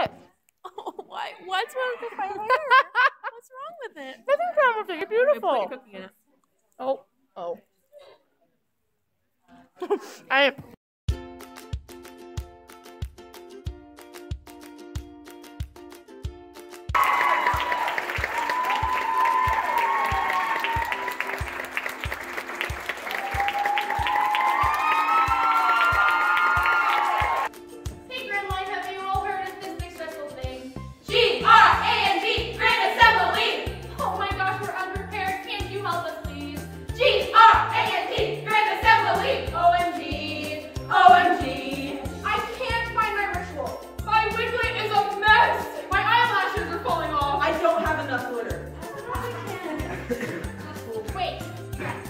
What? Oh, why? What's wrong with my hair? What's wrong with it? Nothing's wrong with it. You're beautiful. Wait, put your cookie in it. Oh, oh. I. back.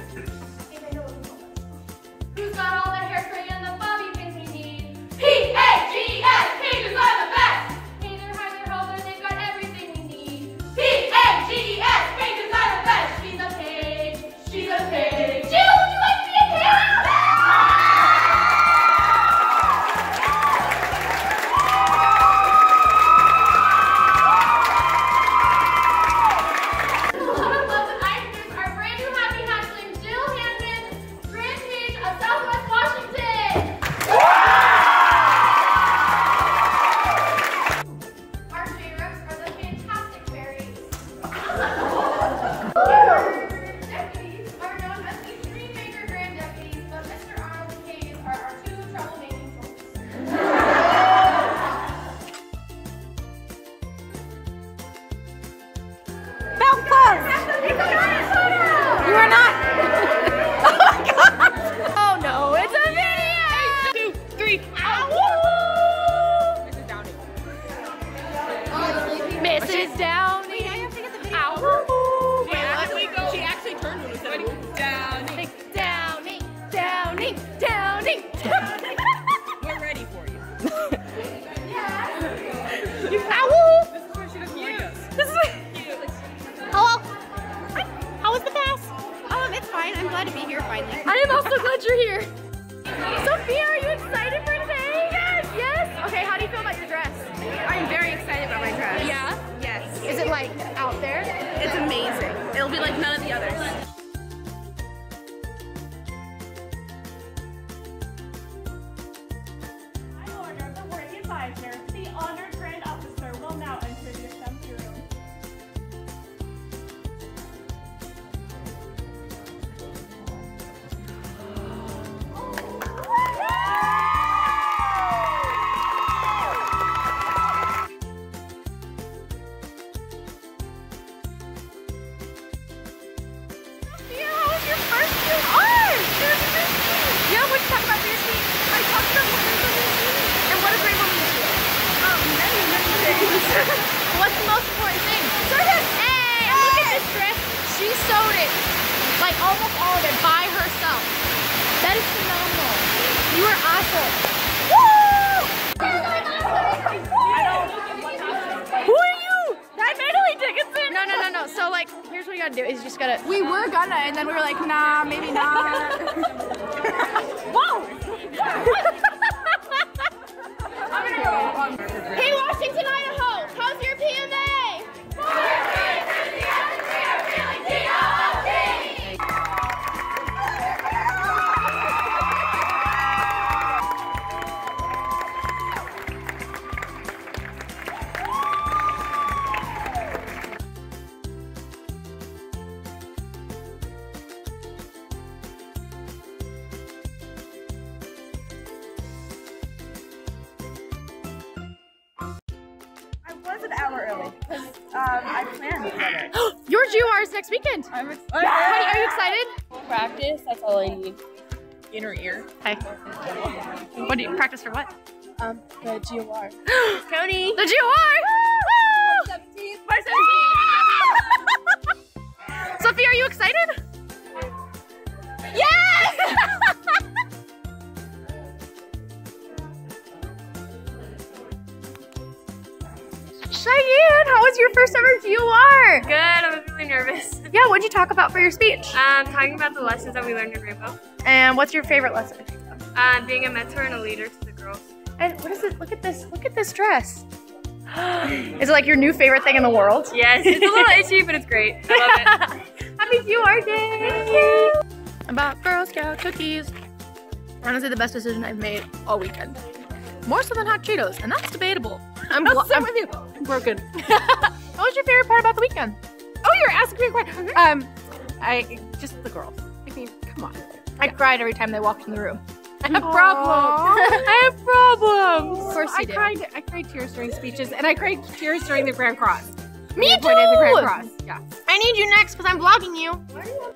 I'm glad to be here finally. I am also glad you're here. Sophia, are you excited for today? Yes. Yes. Okay, how do you feel about your dress? I'm very excited about my dress. Yeah? Yes. Is it like out there? It's amazing. It'll be like none of the others. What's the most important thing? Service! Hey, and look at this dress. She sewed it, like almost all of it, by herself. That is phenomenal. You are awesome. Woo! Who are you? That Natalie Dickinson? No, no, no, no. So like, here's what you gotta do: is you just gotta. We were gonna, and then we were like, nah, maybe not. early because um, I planned to get it. Your GOR is next weekend. I'm Honey, are you excited? Practice, that's all I need. inner ear. Hey. What do you practice for what? Um, the GOR. Tony! The GOR! Chyanne, how was your first ever GOR? Good. I was really nervous. Yeah, what'd you talk about for your speech? Um, talking about the lessons that we learned in Rainbow. And what's your favorite lesson? Um, being a mentor and a leader to the girls. And what is it? Look at this. Look at this dress. Is it like your new favorite thing in the world? Yes, it's a little itchy, but it's great. I love it. Happy to our day. Thank you. About Girl Scout cookies. Honestly, the best decision I've made all weekend. More so than hot Cheetos, and that's debatable. I'm, I'll gl- sit I'm with you. Broken. What was your favorite part about the weekend? Oh, you're asking me a question. Um, I just the girls. I mean, come on. I cried every time they walked in the room. I have problems. I have problems. Of course I you do. cried. I cried tears during speeches, and I cried tears during the Grand Cross. Me of the Grand too. Cross. Yeah. I need you next because I'm vlogging you.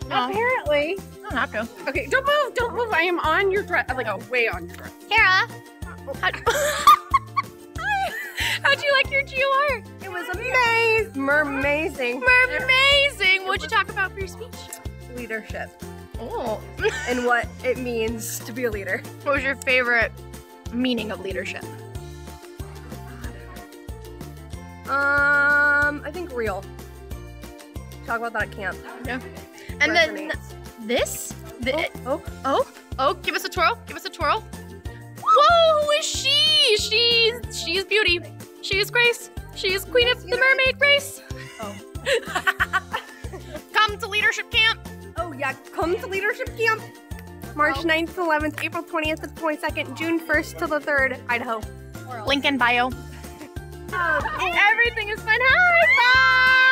No, Apparently. I don't have to. Okay, don't move. Don't move. I am on your dress. Like, oh, way on your dress. Kara. How'd, how'd you like your GOR? It was amazing. Mermazing. Amazing. What'd you talk about for your speech? Leadership Oh. and what it means to be a leader. What was your favorite meaning of leadership? Um, I think real. Talk about that at camp. Yeah. And then this? The, Oh, oh, oh, give us a twirl. Give us a twirl. Whoa, who is she? She's she's beauty. She's Grace. She's queen of the mermaid race. Oh. Come to leadership camp. oh yeah, come to leadership camp. March 9th to 11th, April 20th to 22nd, June 1st to the 3rd, Idaho. Link in bio. Oh. Everything is fun. Hi, bye.